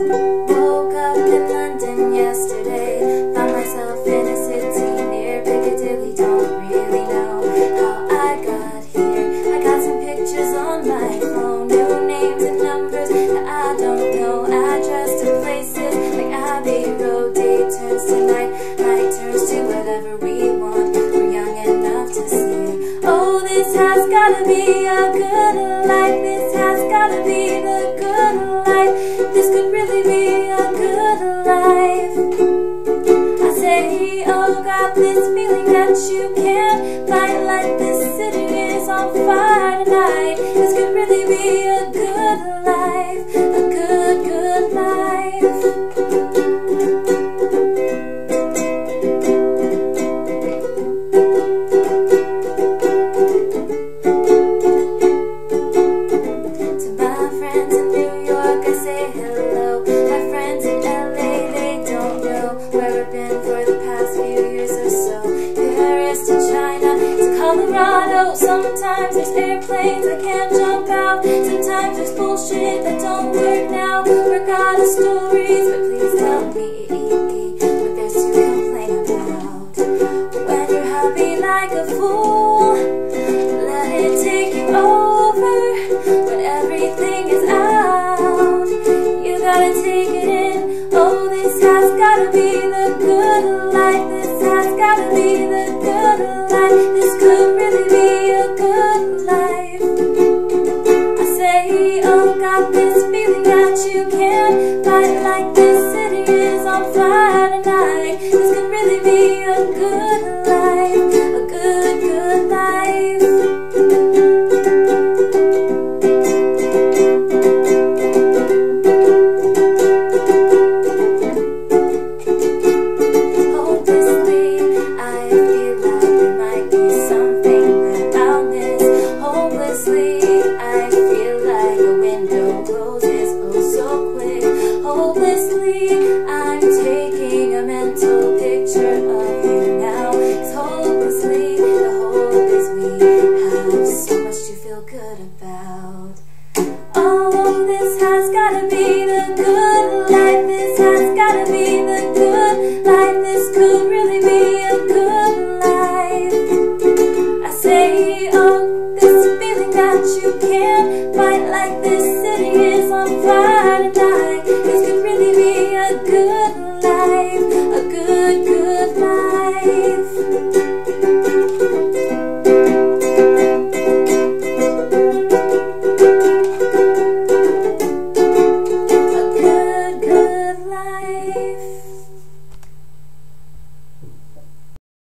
Woke up in London yesterday, found myself in a city near Piccadilly. Don't really know how I got here. I got some pictures on my phone, new names and numbers that I don't know. Address to places like Abbey Road. Day turns to night, night turns to whatever we want. We're young enough to see. Oh, this has gotta be a good life. This has gotta be the feeling you can't fight like this city is on fire tonight. This could really be a good life, Colorado. Sometimes there's airplanes I can't jump out. Sometimes there's bullshit that don't work now. Out of stories, This could really be a good life. I say, oh, got this feeling that you can't fight like this city is on fire tonight. This could really be picture of you now. 'Cause hopelessly, the is we have so much to feel good about. Oh, this has gotta be the good life. This has gotta be the good life. This could really be a good life. I say, oh, this feeling that you can't fight like this city is on fire tonight.